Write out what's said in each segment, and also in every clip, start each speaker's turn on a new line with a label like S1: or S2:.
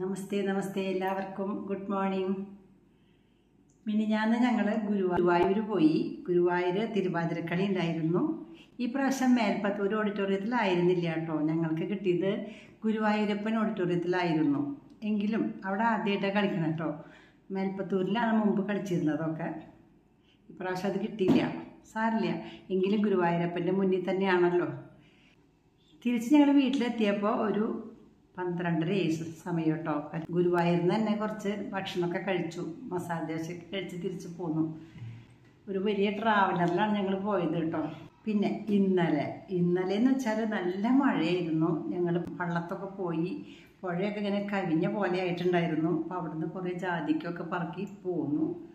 S1: നമസ്തേ നമസ്തേ എല്ലാവർക്കും. Good morning മിനിഞ്ഞാന്ന് ഞങ്ങൾ ഗുരുവായൂർ പോയി. ഗുരുവായൂർ തിരുവാതിരക്കളി ഉണ്ടായിരുന്നു. ഈ പ്രാവശ്യം മേൽപ്പത്തൂർ ഓഡിറ്റോറിയത്തിലായിരുന്നില്ല കേട്ടോ. ഞങ്ങൾക്ക് കിട്ടിയത് ഗുരുവായൂരപ്പൻ ഓഡിറ്റോറിയത്തിലായിരുന്നു എങ്കിലും അവിടെ ആദ്യമായിട്ടാണ് കളിക്കണം കേട്ടോ. മേൽപ്പത്തൂരിലാണ് മുമ്പ് കളിച്ചിരുന്നതൊക്കെ. ഇപ്രാവശ്യം അത് കിട്ടിയില്ല. സാറില്ല എങ്കിലും ഗുരുവായൂരപ്പന്റെ മുന്നിൽ തന്നെയാണല്ലോ. തിരിച്ച് ഞങ്ങൾ വീട്ടിലെത്തിയപ്പോൾ ഒരു പന്ത്രണ്ടര സമയം കേട്ടോ. ഗുരുവായൂരിൽ തന്നെ കുറച്ച് ഭക്ഷണമൊക്കെ കഴിച്ചു. മസാല ദോശയൊക്കെ കഴിച്ച് തിരിച്ച് പോന്നു. ഒരു വലിയ ട്രാവലറിലാണ് ഞങ്ങൾ പോയത് കേട്ടോ. പിന്നെ ഇന്നലെ. ഇന്നലെ എന്ന് വെച്ചാൽ നല്ല മഴയായിരുന്നു. ഞങ്ങൾ വള്ളത്തൊക്കെ പോയി പുഴയൊക്കെ ഇങ്ങനെ കവിഞ്ഞ പോലെ ആയിട്ടുണ്ടായിരുന്നു. അപ്പോൾ അവിടുന്ന് കുറേ ജാതിക്കൊക്കെ പറക്കി പോന്നു.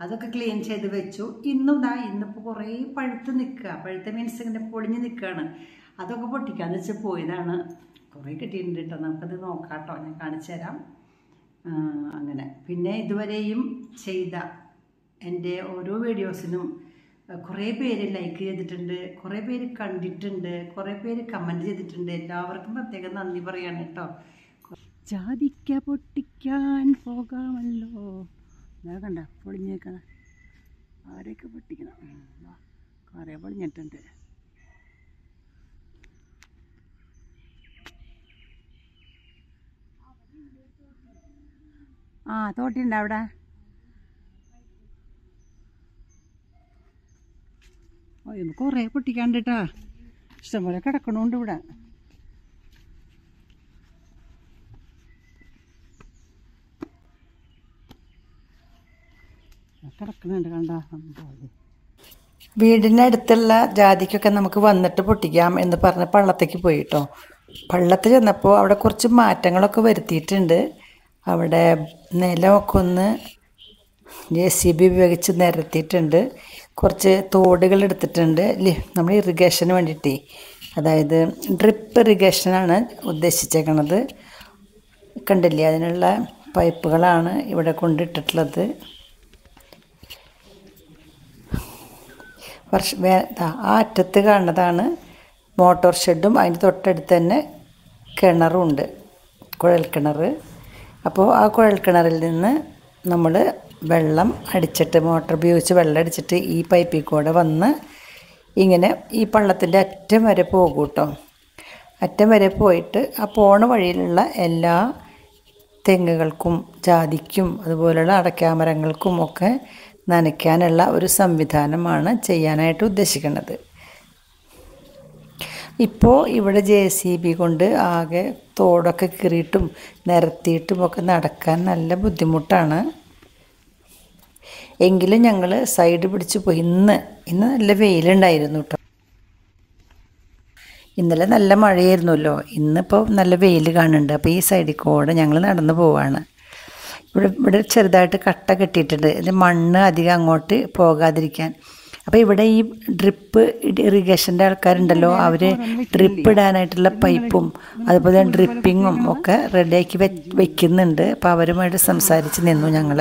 S1: അതൊക്കെ ക്ലീൻ ചെയ്ത് വെച്ചു. ഇന്നും ഇന്നിപ്പോൾ കുറേ പഴുത്ത് നിൽക്കുക. പഴുത്ത മീൻസ് ഇങ്ങനെ പൊളിഞ്ഞ് നിൽക്കുകയാണ്. അതൊക്കെ പൊട്ടിക്കാന്ന് വെച്ച് പോയതാണ്. കുറേ കിട്ടിയിട്ടുണ്ട് കേട്ടോ. നമുക്കത് നോക്കാം കേട്ടോ ഞാൻ കാണിച്ചു തരാം. അങ്ങനെ. പിന്നെ ഇതുവരെയും ചെയ്ത എന്റെ ഓരോ വീഡിയോസിനും കുറേ പേര് ലൈക്ക് ചെയ്തിട്ടുണ്ട് കുറേ പേര് കണ്ടിട്ടുണ്ട് കുറേ പേര് കമന്റ് ചെയ്തിട്ടുണ്ട്. എല്ലാവർക്കും പ്രത്യേകം നന്ദി പറയാണ് കേട്ടോ. ജാതിക്ക പൊട്ടിക്കാൻ പോകാമല്ലോ. ഞാൻ കണ്ട പൊളിഞ്ഞേക്കണം. ആരെയൊക്കെ പൊട്ടിക്കണം? കുറേ പൊളിഞ്ഞിട്ടുണ്ട്. ആ തോട്ടിയുണ്ടോ അവിടെ? കുറേ പോലെ കേട്ടാ ഇഷ്ടംപോലെ കിടക്കണുണ്ട് ഇവിടെ. കിടക്കണുണ്ട് കണ്ട. വീടിനടുത്തുള്ള ജാതിക്കൊക്കെ നമുക്ക് വന്നിട്ട് പൊട്ടിക്കാം എന്ന് പറഞ്ഞ് പള്ളത്തേക്ക് പോയിട്ടോ പള്ളത്ത് ചെന്നപ്പോൾ അവിടെ കുറച്ച് മാറ്റങ്ങളൊക്കെ വരുത്തിയിട്ടുണ്ട്. അവിടെ നിലമൊക്കെ ഒന്ന് ജെ സി ബി ഉപയോഗിച്ച് നിരത്തിയിട്ടുണ്ട്. കുറച്ച് തോടുകൾ എടുത്തിട്ടുണ്ട്. നമ്മൾ ഇറിഗേഷന് വേണ്ടിയിട്ട്. അതായത് ഡ്രിപ്പ് ഇറിഗേഷനാണ് ഉദ്ദേശിച്ചേക്കണത്. കണ്ടില്ലേ? അതിനുള്ള പൈപ്പുകളാണ് ഇവിടെ കൊണ്ടിട്ടിട്ടുള്ളത്. വർഷ ആ അറ്റത്ത് കാണുന്നതാണ് മോട്ടോർ ഷെഡും. അതിന്റെ തൊട്ടടുത്ത് തന്നെ കിണറുണ്ട്. കുഴൽ കിണർ അപ്പോൾ ആ കുഴൽ കിണറിൽ നിന്ന് നമ്മൾ വെള്ളം അടിച്ചിട്ട് മോട്ടർ ഉപയോഗിച്ച് വെള്ളം അടിച്ചിട്ട് ഈ പൈപ്പിൽ കൂടെ വന്ന് ഇങ്ങനെ ഈ പള്ളത്തിന്റെ അറ്റം വരെ പോകും കേട്ടോ അറ്റം വരെ പോയിട്ട് ആ പോണ വഴിയിലുള്ള എല്ലാ തെങ്ങുകൾക്കും ജാതിക്കും അതുപോലുള്ള അടക്കാമരങ്ങൾക്കും ഒക്കെ നനയ്ക്കാനുള്ള ഒരു സംവിധാനമാണ് ചെയ്യാനായിട്ട് ഉദ്ദേശിക്കുന്നത്. ഇപ്പോൾ ഇവിടെ ജെ സി ബി കൊണ്ട് ആകെ തോടൊക്കെ കീറിയിട്ടും നിരത്തിയിട്ടും ഒക്കെ നടക്കാൻ നല്ല ബുദ്ധിമുട്ടാണ്. എങ്കിലും ഞങ്ങൾ സൈഡ് പിടിച്ച് പോയി. ഇന്ന് ഇന്ന് നല്ല വെയിലുണ്ടായിരുന്നു കേട്ടോ ഇന്നലെ നല്ല മഴയായിരുന്നല്ലോ. ഇന്നിപ്പോൾ നല്ല വെയിൽ കാണുന്നുണ്ട്. അപ്പോൾ ഈ സൈഡിൽ കൂടെ ഞങ്ങൾ നടന്നു പോവാണ്. ഇവിടെ ഇവിടെ ചെറുതായിട്ട് കട്ട കെട്ടിയിട്ടുണ്ട്. ഇത് മണ്ണ് അധികം അങ്ങോട്ട് പോകാതിരിക്കാൻ. അപ്പോൾ ഇവിടെ ഈ ഡ്രിപ്പ് ഇറിഗേഷന്റെ ആൾക്കാരുണ്ടല്ലോ അവർ ഡ്രിപ്പ് ഇടാനായിട്ടുള്ള പൈപ്പും അതുപോലെ തന്നെ ഡ്രിപ്പിങ്ങും ഒക്കെ റെഡിയാക്കി വെ വെക്കുന്നുണ്ട്. അപ്പോൾ അവരുമായിട്ട് സംസാരിച്ച് നിന്നു ഞങ്ങൾ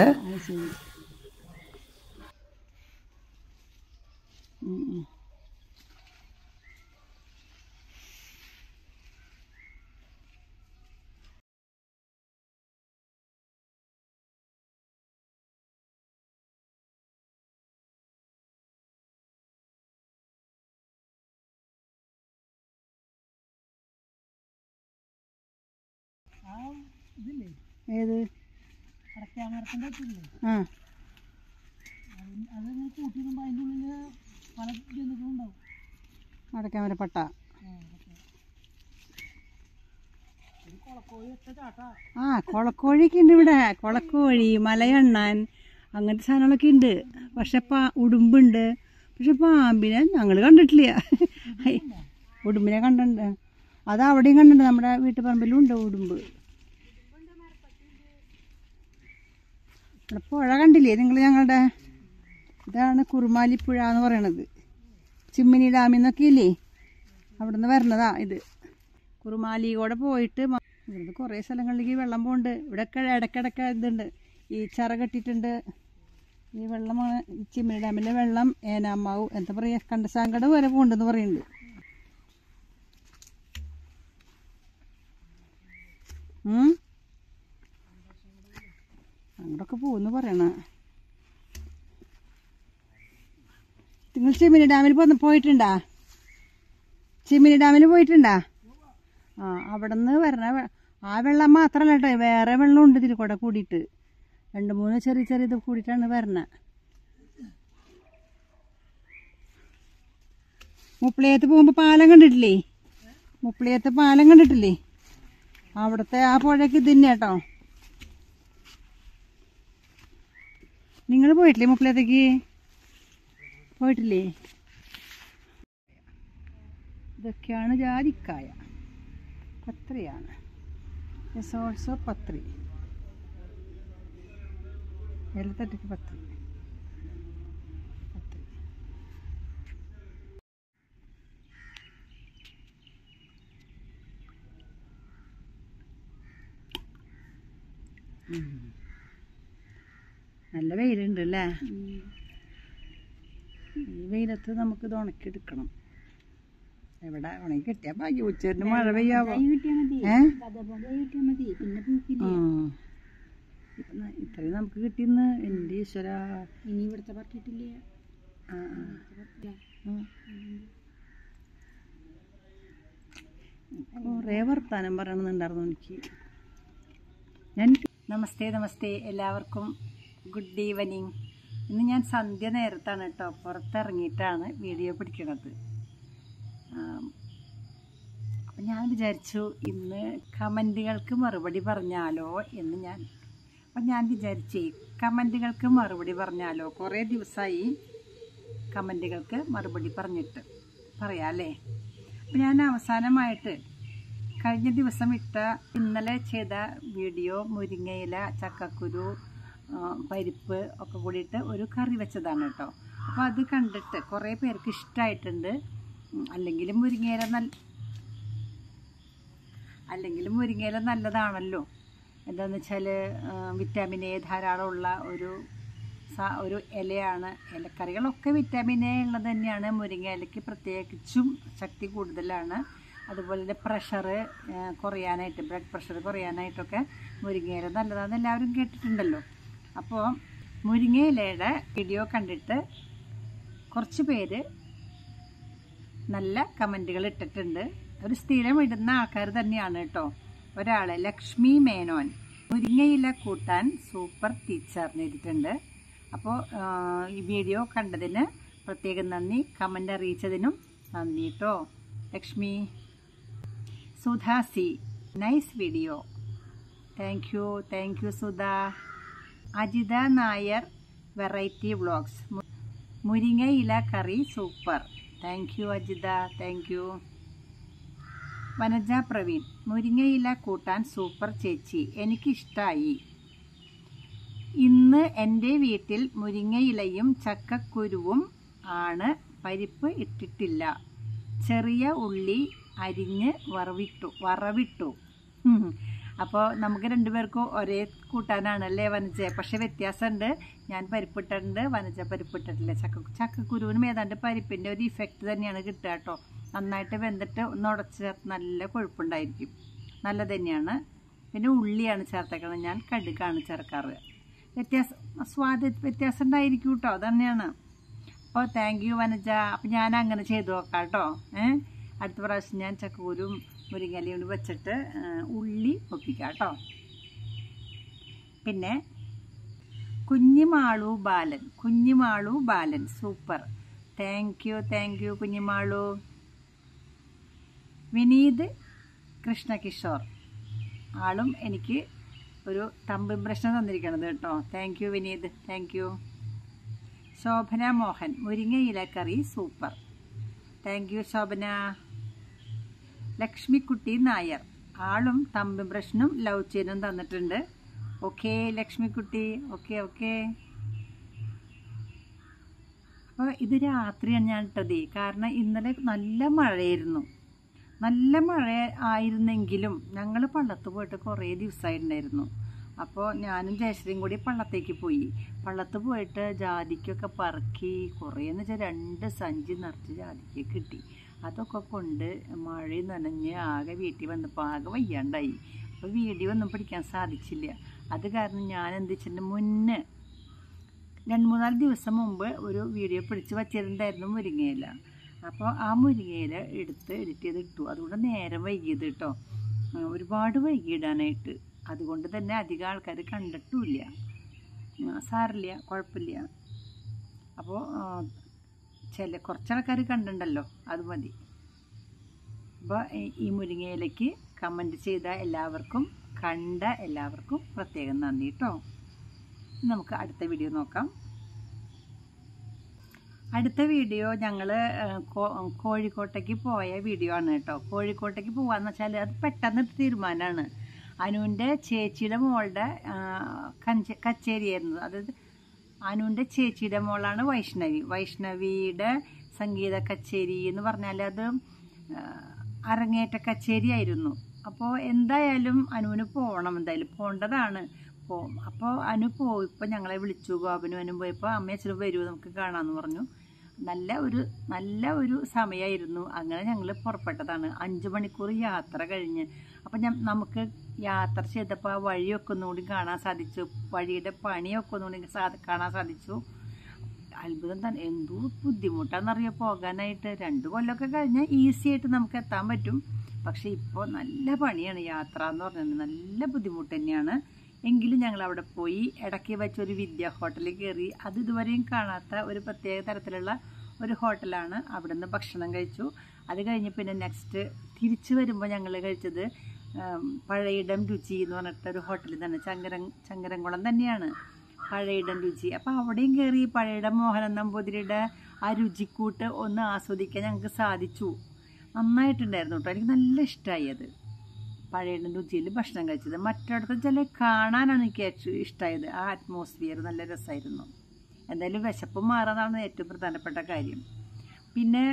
S1: ഏത്? ആ. അടയ്ക്കാമര പട്ട. ആ കൊളക്കോഴിയൊക്കെ ഉണ്ട് ഇവിടെ. കൊളക്കോഴി മലയണ്ണാൻ അങ്ങനത്തെ സാധനങ്ങളൊക്കെ ഉണ്ട്. പക്ഷെ പാ ഉടുമ്പുണ്ട്. പക്ഷെ പാമ്പിനെ ഞങ്ങൾ കണ്ടിട്ടില്ല. ഉടുമ്പിനെ കണ്ടിട്ടുണ്ട്. അത് അവിടെയും കണ്ടിട്ടുണ്ട്. നമ്മുടെ വീട്ടുപറമ്പിലും ഉണ്ട് ഉടുമ്പ്. ഇവിടെ പുഴ കണ്ടില്ലേ? നിങ്ങൾ ഞങ്ങളുടെ ഇതാണ് കുറുമാലി പുഴ എന്ന് പറയണത്. ചിമ്മിനി ഡാമിൽ നിന്നൊക്കെ ഇല്ലേ അവിടെ നിന്ന് വരണതാ ഇത്. കുറുമാലി കൂടെ പോയിട്ട് ഇവിടുന്ന് കുറേ സ്ഥലങ്ങളിലേക്ക് വെള്ളം പോകുന്നുണ്ട് ഇവിടെയൊക്കെ ഇടയ്ക്കിടയ്ക്ക് ഇതുണ്ട്. ഈ ചറ കെട്ടിയിട്ടുണ്ട്. ഈ വെള്ളമാണ് ഈ ചിമ്മിനി ഡാമിലെ വെള്ളം. ഏനാമാവ് എന്താ പറയുക കണ്ടസാങ്കട വരെ പോകുന്നുണ്ടെന്ന് പറയുന്നുണ്ട്. ഉം? ഒക്കെ പോകുന്നു പറയണ. നിങ്ങൾ ചിമ്മിനി ഡാമിൽ പോന്ന് പോയിട്ടുണ്ടാ? ചിമ്മിനി ഡാമിൽ പോയിട്ടുണ്ടാ? ആ അവിടെ നിന്ന് വരണ ആ വെള്ളം മാത്രമല്ല കേട്ടോ വേറെ വെള്ളം ഉണ്ട് ഇതിൽ കൂടെ കൂടിയിട്ട്. രണ്ട് മൂന്ന് ചെറിയ ചെറിയ ഇത് കൂടിയിട്ടാണ് വരണ. മുപ്പിളിയത്ത് പോകുമ്പോൾ പാലം കണ്ടിട്ടില്ലേ? മുപ്പിളിയത്ത് പാലം കണ്ടിട്ടില്ലേ? അവിടുത്തെ ആ പുഴയ്ക്ക് ഇത് തന്നെ കേട്ടോ നിങ്ങൾ പോയിട്ടില്ലേ മുപ്പിലത്തേക്ക് പോയിട്ടില്ലേ? ഇതൊക്കെയാണ് ജാതിക്കായ. പത്രിയാണ്. ഓൾസോ പത്രി. എലത്തട്ടിക്ക് പത്രി. പത്രി. ഉം. നല്ല വെയിലുണ്ട് അല്ലേ ഈ വെയിലത്ത് നമുക്ക് ഇത് ഉണക്കിയെടുക്കണം. എവിടെ ഉണക്കി കിട്ടിയാ ഭാഗ്യ. ഉച്ചരിന് മഴ പെയ്യാവോ? ഇത്രയും നമുക്ക് കിട്ടിയെന്ന് എന്റെ ഈശ്വര.
S2: ഇനി ഇവിടുത്തെ.
S1: കുറേ വർത്താനം പറയണമെന്നുണ്ടായിരുന്നു എനിക്ക്. ഞാൻ നമസ്തേ നമസ്തേ. എല്ലാവർക്കും ഗുഡ് ഈവനിങ് ഇന്ന് ഞാൻ സന്ധ്യ നേരത്താണ് കേട്ടോ പുറത്തിറങ്ങിയിട്ടാണ് വീഡിയോ പിടിക്കുന്നത് അപ്പം ഞാൻ വിചാരിച്ചു ഇന്ന് കമന്റുകൾക്ക് മറുപടി പറഞ്ഞാലോ എന്ന് ഞാൻ. അപ്പം ഞാൻ വിചാരിച്ചേ കമന്റുകൾക്ക് മറുപടി പറഞ്ഞാലോ? കുറേ ദിവസമായി കമന്റുകൾക്ക് മറുപടി പറഞ്ഞിട്ട് പറയാമല്ലേ അപ്പം ഞാൻ അവസാനമായിട്ട് കഴിഞ്ഞ ദിവസം ഇട്ട ഇന്നലെ ചെയ്ത വീഡിയോ മുരിങ്ങയില ചക്കക്കുരു പരിപ്പ് ഒക്കെ കൂടിയിട്ട് ഒരു കറി വെച്ചതാണ് കേട്ടോ. അപ്പോൾ അത് കണ്ടിട്ട് കുറേ പേർക്ക് ഇഷ്ടമായിട്ടുണ്ട് അല്ലെങ്കിലും മുരിങ്ങയില നല്ല അല്ലെങ്കിലും മുരിങ്ങയില നല്ലതാണല്ലോ. എന്താണെന്ന് വെച്ചാൽ വിറ്റാമിൻ എ ധാരാളമുള്ള ഒരു ഒരു ഇലയാണ്. ഇലക്കറികളൊക്കെ വിറ്റാമിൻ എ ഉള്ളത് തന്നെയാണ്. മുരിങ്ങ ഇലയ്ക്ക് പ്രത്യേകിച്ചും ശക്തി കൂടുതലാണ്. അതുപോലെ തന്നെ പ്രഷർ കുറയാനായിട്ട് ബ്ലഡ് പ്രഷർ കുറയാനായിട്ടൊക്കെ മുരിങ്ങയില നല്ലതാണെന്ന് എല്ലാവരും കേട്ടിട്ടുണ്ടല്ലോ. അപ്പോൾ മുരിങ്ങയിലയുടെ വീഡിയോ കണ്ടിട്ട് കുറച്ച് പേര് നല്ല കമന്റുകൾ ഇട്ടിട്ടുണ്ട്. ഒരു സ്ഥിരം ഇടുന്ന ആൾക്കാർ തന്നെയാണ് കേട്ടോ. ഒരാൾ ലക്ഷ്മി മേനോൻ. മുരിങ്ങയില കൂട്ടാൻ സൂപ്പർ ടീച്ചർ എഴുതിയിട്ടുണ്ട്. അപ്പോൾ ഈ വീഡിയോ കണ്ടതിന് പ്രത്യേകം നന്ദി. കമന്റ് അറിയിച്ചതിനും നന്ദി കേട്ടോ. Lakshmi. Sudha C. Nice video thank you thank you Sudha. Ajitha Nair variety vlogs. മുരിങ്ങ ഇല കറി super. Thank you Ajitha. Thank you Vanaja Praveen മുരിങ്ങയില കൂട്ടാൻ സൂപ്പർ ചേച്ചി. എനിക്കിഷ്ടായി. ഇന്ന് എന്റെ വീട്ടിൽ മുരിങ്ങ ഇലയും ചക്കക്കുരുവും ആണ്. പരിപ്പ് ഇട്ടിട്ടില്ല. ചെറിയ ഉള്ളി അരിഞ്ഞ് വറവിട്ടു വറവിട്ടു. അപ്പോൾ നമുക്ക് രണ്ടുപേർക്കും ഒരേ കൂട്ടാനാണല്ലേ വനജ പക്ഷേ വ്യത്യാസമുണ്ട്. ഞാൻ പരിപ്പിട്ടിട്ടുണ്ട് വനജ പരിപ്പിട്ടിട്ടില്ല. ചക്ക ചക്കക്കുരുവിനും ഏതാണ്ട് പരിപ്പിന്റെ ഒരു ഇഫക്റ്റ് തന്നെയാണ് കിട്ടുക കേട്ടോ. നന്നായിട്ട് വെന്തിട്ട് ഒന്ന് ഉടച്ച് ചേർത്ത് നല്ല കൊഴുപ്പുണ്ടായിരിക്കും. നല്ല തന്നെയാണ് പിന്നെ ഉള്ളിയാണ് ചേർത്തേക്കുന്നത് ഞാൻ കടുകാണ് ചേർക്കാറ്. വ്യത്യാസം സ്വാദ വ്യത്യാസം ഉണ്ടായിരിക്കും കേട്ടോ. അതന്നെയാണ്. അപ്പോൾ താങ്ക് യു വനജ. അപ്പം ഞാൻ അങ്ങനെ ചെയ്തു നോക്കാം കേട്ടോ. ഏഹ് അടുത്ത പ്രാവശ്യം ഞാൻ ചക്കക്കൂരും മുരിങ്ങലയും കൊണ്ട് വെച്ചിട്ട് ഉള്ളി ഒപ്പിക്കാം കേട്ടോ. പിന്നെ Kunjimalu Balan Kunjimalu Balan super. Thank you thank you Kunjimalu. Vineeth Krishnakishore. ആളും എനിക്ക് ഒരു തമ്പ് ഇംപ്രഷൻ തന്നിരിക്കണത് കേട്ടോ. Thank you Vineeth. Thank you Shobhana Mohan മുരിങ്ങയില കറി super. Thank you Shobhana. Lakshmikutty Nair. ആളും തമ്പ് പ്രശ്നം ലവ് ചെയ്യനും തന്നിട്ടുണ്ട്. ഓക്കെ ലക്ഷ്മിക്കുട്ടി. Okay okay. അപ്പോൾ ഇത് രാത്രിയാണ് ഞാൻ ഇട്ടത്. കാരണം ഇന്നലെ നല്ല മഴയായിരുന്നു. നല്ല മഴ ആയിരുന്നെങ്കിലും ഞങ്ങൾ പള്ളത്ത് പോയിട്ട് കുറേ ദിവസമായിട്ടുണ്ടായിരുന്നു. അപ്പോൾ ഞാനും ജയശ്രീയും കൂടി പള്ളത്തേക്ക് പോയി. പള്ളത്ത് പോയിട്ട് ജാതിക്കൊക്കെ പറക്കി കുറേന്ന് വെച്ചാൽ രണ്ട് സഞ്ചി നിറച്ച് ജാതിക്ക് കിട്ടി. അതൊക്കെ കൊണ്ട് മഴ നനഞ്ഞ് ആകെ വീട്ടിൽ വന്നപ്പോൾ ആകെ വയ്യാണ്ടായി. അപ്പോൾ വീഡിയോ ഒന്നും പിടിക്കാൻ സാധിച്ചില്ല. അത് കാരണം ഞാൻ എന്ത് വെച്ചിട്ടുണ്ട് മുന്നേ രണ്ട് മൂന്നാൽ ദിവസം മുമ്പ് ഒരു വീഡിയോ പിടിച്ച് വച്ചിട്ടുണ്ടായിരുന്നു മുരിങ്ങയില. അപ്പോൾ ആ മുരിങ്ങയില എടുത്ത് എഡിറ്റ് ചെയ്ത് ഇട്ടു. അതുകൊണ്ട് നേരം വൈകിയത് കേട്ടോ ഒരുപാട് വൈകിയിടാനായിട്ട്. അതുകൊണ്ട് തന്നെ അധികം ആൾക്കാർ കണ്ടിട്ടുമില്ല സാറില്ല കുഴപ്പമില്ല. അപ്പോൾ ചില കുറച്ചാൾക്കാർ കണ്ടിട്ടുണ്ടല്ലോ അത് മതി. അപ്പോൾ ഈ മുരിങ്ങയിലേക്ക് കമന്റ് ചെയ്ത എല്ലാവർക്കും കണ്ട എല്ലാവർക്കും പ്രത്യേകം നന്ദി കേട്ടോ നമുക്ക് അടുത്ത വീഡിയോ നോക്കാം. അടുത്ത വീഡിയോ ഞങ്ങൾ കോഴിക്കോട്ടേക്ക് പോയ വീഡിയോ ആണ് കേട്ടോ കോഴിക്കോട്ടേക്ക് പോകാന്ന് വെച്ചാൽ അത് പെട്ടെന്ന് തീരുമാനമാണ് അനുവിന്റെ ചേച്ചിയുടെ മോളുടെ കഞ്ച കച്ചേരിയായിരുന്നു അതായത് അനുവിന്റെ ചേച്ചിയുടെ മോളാണ് വൈഷ്ണവി. വൈഷ്ണവിയുടെ സംഗീത കച്ചേരി എന്ന് പറഞ്ഞാൽ അത് അരങ്ങേറ്റ കച്ചേരി ആയിരുന്നു. അപ്പോൾ എന്തായാലും അനുവിന് പോകണം എന്തായാലും പോകേണ്ടതാണ് പോ അപ്പോൾ അനു പോയി. ഇപ്പോൾ ഞങ്ങളെ വിളിച്ചു. ഗോപനും അനു പോയപ്പോൾ അമ്മ അച്ഛനും വരൂ നമുക്ക് കാണാമെന്ന് പറഞ്ഞു. നല്ല ഒരു നല്ല ഒരു സമയമായിരുന്നു അങ്ങനെ ഞങ്ങൾ പുറപ്പെട്ടതാണ്. അഞ്ച് മണിക്കൂർ യാത്ര കഴിഞ്ഞ്. അപ്പം നമുക്ക് യാത്ര ചെയ്തപ്പോൾ ആ വഴിയൊക്കെ ഒന്നുകൂടി കാണാൻ സാധിച്ചു. വഴിയുടെ പണിയൊക്കെ ഒന്നുകൂടി കാണാൻ സാധിച്ചു. അത്ഭുതം തന്നെ. എന്തോ ബുദ്ധിമുട്ടാണെന്നറിയോ പോകാനായിട്ട്. രണ്ട് കൊല്ലമൊക്കെ കഴിഞ്ഞാൽ ഈസി ആയിട്ട് നമുക്ക് എത്താൻ പറ്റും. പക്ഷേ ഇപ്പോൾ നല്ല പണിയാണ് യാത്ര എന്ന് പറഞ്ഞാൽ നല്ല ബുദ്ധിമുട്ട് തന്നെയാണ്. എങ്കിലും ഞങ്ങൾ അവിടെ പോയി ഇടയ്ക്ക് വെച്ചൊരു വിദ്യ ഹോട്ടലിൽ കയറി. അത് ഇതുവരെയും കാണാത്ത ഒരു പ്രത്യേക തരത്തിലുള്ള ഒരു ഹോട്ടലാണ്. അവിടെ നിന്ന് ഭക്ഷണം കഴിച്ചു. അത് കഴിഞ്ഞ് പിന്നെ നെക്സ്റ്റ് തിരിച്ചു വരുമ്പോൾ ഞങ്ങൾ കഴിച്ചത് പഴയിടം രുചി എന്ന് പറഞ്ഞിട്ട് ഒരു ഹോട്ടലിൽ തന്നെ ചങ്കര ചങ്കരംകുളം തന്നെയാണ് പഴയിടം രുചി. അപ്പോൾ അവിടെയും കയറി പഴയിടം മോഹനൻ നമ്പൂതിരിയുടെ ആ രുചിക്കൂട്ട് ഒന്ന് ആസ്വദിക്കാൻ ഞങ്ങൾക്ക് സാധിച്ചു. നന്നായിട്ടുണ്ടായിരുന്നു കേട്ടോ. എനിക്ക് നല്ല ഇഷ്ടമായി അത്. പഴയിടം രുചിയിൽ ഭക്ഷണം കഴിച്ചത്. മറ്റിടത്ത് ചില കാണാനാണ് എനിക്ക് ഇഷ്ടമായത് ആ അറ്റ്മോസ്ഫിയർ നല്ല രസമായിരുന്നു. എന്തായാലും വിശപ്പ് മാറാതാണ് ഏറ്റവും പ്രധാനപ്പെട്ട കാര്യം. പിന്നെ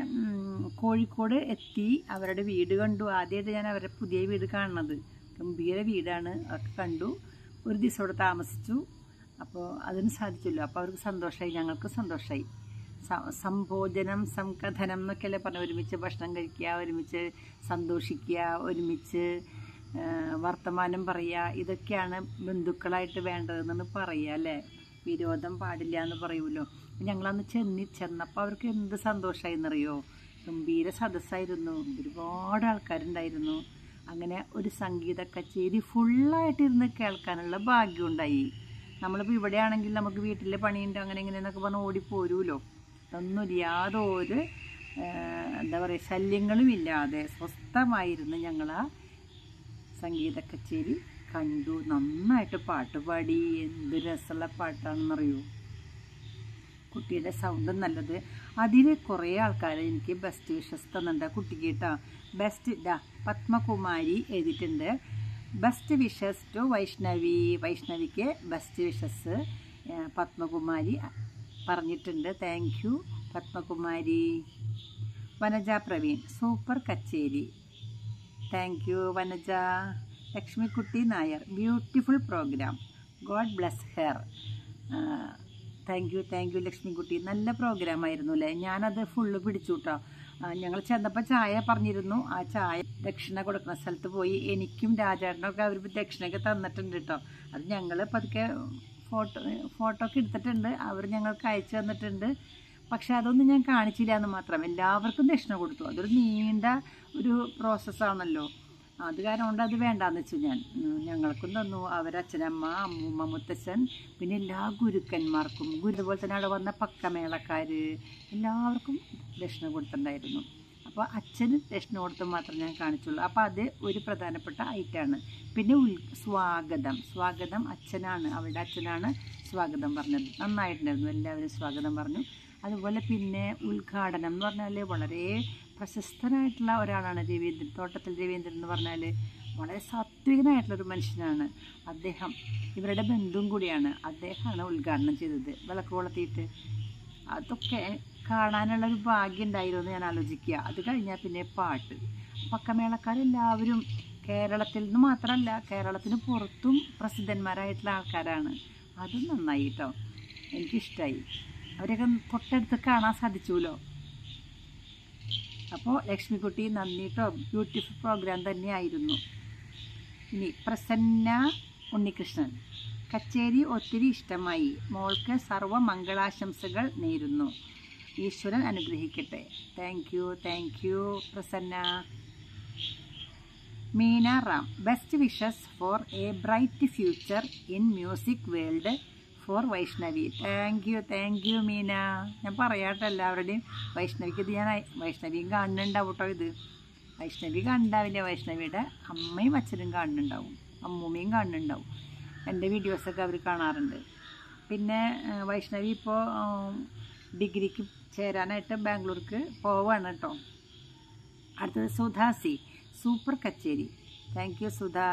S1: കോഴിക്കോട് എത്തി. അവരുടെ വീട് കണ്ടു. ആദ്യമായിട്ട് ഞാൻ അവരുടെ പുതിയ വീട് കാണുന്നത്. ഗംഭീര വീടാണ്. ഒക്കെ കണ്ടു. ഒരു ദിവസം അവിടെ താമസിച്ചു. അപ്പോൾ അതിന് സാധിച്ചല്ലോ. അപ്പോൾ അവർക്ക് സന്തോഷമായി ഞങ്ങൾക്ക് സന്തോഷമായി സംഭോജനം സംകഥനം എന്നൊക്കെയല്ലേ പറഞ്ഞ ഒരുമിച്ച് ഭക്ഷണം കഴിക്കുക ഒരുമിച്ച് സന്തോഷിക്കുക ഒരുമിച്ച് വർത്തമാനം പറയുക. ഇതൊക്കെയാണ് ബന്ധുക്കളായിട്ട് വേണ്ടതെന്നാണ് പറയുക അല്ലേ? വിരോധം പാടില്ല എന്ന് പറയുമല്ലോ ഞങ്ങളന്ന് ചെന്നി ചെന്നപ്പോൾ അവർക്ക് എന്ത് സന്തോഷമായിന്നറിയോ ഗംഭീര സദസ്സായിരുന്നു. ഒരുപാട് ആൾക്കാരുണ്ടായിരുന്നു. അങ്ങനെ ഒരു സംഗീത കച്ചേരി ഫുള്ളായിട്ട് ഇരുന്ന് കേൾക്കാനുള്ള ഭാഗ്യമുണ്ടായി. നമ്മളിപ്പോൾ ഇവിടെയാണെങ്കിൽ നമുക്ക് വീട്ടിലെ പണിയുണ്ട് അങ്ങനെ ഇങ്ങനെയെന്നൊക്കെ പറഞ്ഞ് ഓടിപ്പോരുമല്ലോ അതൊന്നും യാതൊരു എന്താ പറയുക ശല്യങ്ങളും ഇല്ലാതെ സ്വസ്ഥമായിരുന്നു ഞങ്ങൾ ആ സംഗീത കച്ചേരി കണ്ടു. നന്നായിട്ട് പാട്ട് പാടി. എന്ത് രസമുള്ള പാട്ടാണെന്നറിയൂ? കുട്ടിയുടെ സൗണ്ടും നല്ലത്. അതിൽ കുറേ ആൾക്കാർ എനിക്ക് ബെസ്റ്റ് വിഷസ് തന്നിട്ടുണ്ട്. കുട്ടിക്ക് കേട്ടോ. ബെസ്റ്റ് ഇതാ പത്മകുമാരി എഴുതിയിട്ടുണ്ട്. Best wishes to Vaishnavi. വൈഷ്ണവിക്ക് best wishes Padmakumari പറഞ്ഞിട്ടുണ്ട്. Thank you Padmakumari. Vanaja Praveen super കച്ചേരി. Thank you Vanaja. Lakshmikutty Nair. Beautiful programme. God bless her. Thank you thank you Lakshmikutty. നല്ല പ്രോഗ്രാം ആയിരുന്നു അല്ലേ? ഞാനത് ഫുള്ള് പിടിച്ചു കേട്ടോ ഞങ്ങൾ ചെന്നപ്പോൾ ചായ പറഞ്ഞിരുന്നു. ആ ചായ ദക്ഷിണ കൊടുക്കുന്ന സ്ഥലത്ത് പോയി. എനിക്കും രാജേട്ടനൊക്കെ അവർ ദക്ഷിണയൊക്കെ തന്നിട്ടുണ്ട് കേട്ടോ അത് ഞങ്ങൾ പതുക്കെ ഫോട്ടോ ഫോട്ടോ ഒക്കെ എടുത്തിട്ടുണ്ട്. അവർ ഞങ്ങൾക്ക് അയച്ചു തന്നിട്ടുണ്ട്. പക്ഷെ അതൊന്നും ഞാൻ കാണിച്ചില്ല എന്ന് മാത്രം. എല്ലാവർക്കും ദക്ഷിണ കൊടുത്തു. അതൊരു നീണ്ട ഒരു പ്രോസസ്സാണല്ലോ അത് കാരണം കൊണ്ട് അത് വേണ്ടാന്ന് വെച്ചു ഞാൻ. ഞങ്ങൾക്കും തന്നു. അവരച്ഛനമ്മ അമ്മൂമ്മ മുത്തച്ഛൻ പിന്നെ എല്ലാ ഗുരുക്കന്മാർക്കും. ഗുരു അതുപോലെ തന്നെ അവിടെ വന്ന പക്കമേളക്കാർ എല്ലാവർക്കും ദക്ഷിണ കൊടുത്തിട്ടുണ്ടായിരുന്നു. അപ്പോൾ അച്ഛന് ദക്ഷിണ കൊടുത്ത് മാത്രം ഞാൻ കാണിച്ചുള്ളൂ. അപ്പോൾ അത് ഒരു പ്രധാനപ്പെട്ട ഐറ്റാണ്. പിന്നെ ഉൽ സ്വാഗതം. സ്വാഗതം അച്ഛനാണ്. അവരുടെ അച്ഛനാണ് സ്വാഗതം പറഞ്ഞത്. നന്നായിട്ടുണ്ടായിരുന്നു. എല്ലാവരും സ്വാഗതം പറഞ്ഞു. അതുപോലെ പിന്നെ ഉദ്ഘാടനം എന്ന് പറഞ്ഞാൽ വളരെ പ്രശസ്തനായിട്ടുള്ള ഒരാളാണ് രവീന്ദ്രൻ തോട്ടത്തിൽ രവീന്ദ്രൻ എന്ന് പറഞ്ഞാൽ വളരെ സാത്വികനായിട്ടുള്ളൊരു മനുഷ്യനാണ്. അദ്ദേഹം ഇവരുടെ ബന്ധുവും കൂടിയാണ്. അദ്ദേഹമാണ് ഉദ്ഘാടനം ചെയ്തത്. വിളക്ക് കൊളുത്തിയിട്ട് അതൊക്കെ കാണാനുള്ള ഒരു ഭാഗ്യം ഉണ്ടായിരുന്നു ഞാൻ ആലോചിക്കുക. അത് കഴിഞ്ഞാൽ പിന്നെ പാട്ട്. പക്കമേളക്കാരെല്ലാവരും കേരളത്തിൽ നിന്ന് മാത്രമല്ല കേരളത്തിന് പുറത്തും പ്രസിദ്ധന്മാരായിട്ടുള്ള ആൾക്കാരാണ്. അതും നന്നായി കേട്ടോ എനിക്കിഷ്ടമായി അവരെയൊക്കെ തൊട്ടടുത്ത് കാണാൻ സാധിച്ചുല്ലോ? അപ്പോൾ ലക്ഷ്മിക്കുട്ടി നന്ദി കേട്ടോ ബ്യൂട്ടിഫുൾ പ്രോഗ്രാം തന്നെയായിരുന്നു. ഇനി പ്രസന്ന ഉണ്ണികൃഷ്ണൻ. കച്ചേരി ഒത്തിരി ഇഷ്ടമായി. മോൾക്ക് സർവ മംഗളാശംസകൾ നേരുന്നു. ഈശ്വരൻ അനുഗ്രഹിക്കട്ടെ. Thank you thank you Prasanna. Meena Ram best wishes for a bright future in music world for Vaishnavi. Thank you thank you Meena. ഞാൻ പറയാട്ടെ എല്ലാവരുടെയും. വൈഷ്ണവിക്ക് ഇത് ഞാൻ വൈഷ്ണവിയും കാണുന്നുണ്ടാവും കേട്ടോ ഇത്. വൈഷ്ണവി കണ്ടാവില്ല. വൈഷ്ണവിയുടെ അമ്മയും അച്ഛനും കാണുന്നുണ്ടാവും. അമ്മൂമ്മയും കാണുന്നുണ്ടാവും. എന്റെ വീഡിയോസൊക്കെ അവർ കാണാറുണ്ട്. പിന്നെ വൈഷ്ണവി ഇപ്പോൾ ഡിഗ്രിക്ക് ചേരാനായിട്ട് ബാംഗ്ലൂർക്ക് പോവാണ് കേട്ടോ അടുത്തത് സുധാസി. സൂപ്പർ കച്ചേരി. Thank you Sudha.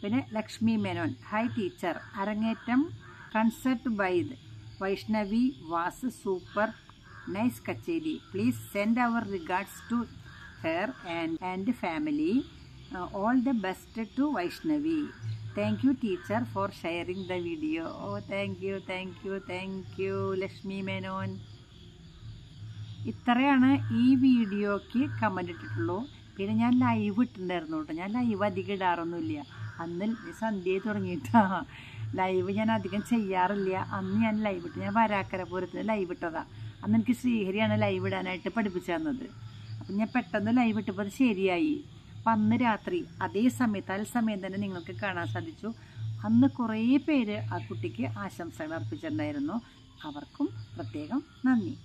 S1: പിന്നെ ലക്ഷ്മി മേനോൻ. ഹൈ ടീച്ചർ അരങ്ങേറ്റം. Concert by the Vaishnavi was super. Nice കച്ചേരി. Please send our regards to her and and family all the best to Vaishnavi. Thank you teacher for sharing the video oh thank you thank you thank you Lakshmi Menon. ഇത്രയാണ് ഈ വീഡിയോക്ക് comment ഇട്ടിട്ടുള്ളൂ. പിന്നെ ഞാൻ live ഇട്ടിട്ടുണ്ടായിരുന്നു കേട്ടോ. ഞാൻ live അധികം ഇടാറൊന്നുമില്ല. അന്ന് സന്ധ്യയിൽ തുടങ്ങിയിട്ടാ. ലൈവ് ഞാൻ അധികം ചെയ്യാറില്ല. അന്ന് ഞാൻ ലൈവ് ഇട്ടു ഞാൻ വരാക്കര പൂരത്തിന് ലൈവ് ഇട്ടതാ. അന്ന് എനിക്ക് ശ്രീഹരിയാണ് ലൈവ് ഇടാനായിട്ട് പഠിപ്പിച്ചു തന്നത്. അപ്പം ഞാൻ പെട്ടെന്ന് ലൈവ് ഇട്ടപ്പോൾ അത് ശരിയായി. അപ്പം അന്ന് രാത്രി അതേ സമയത്ത് ആ സമയം തന്നെ നിങ്ങൾക്ക് കാണാൻ സാധിച്ചു. അന്ന് കുറേ പേര് ആ കുട്ടിക്ക് ആശംസകൾ അർപ്പിച്ചിട്ടുണ്ടായിരുന്നു. അവർക്കും പ്രത്യേകം നന്ദി.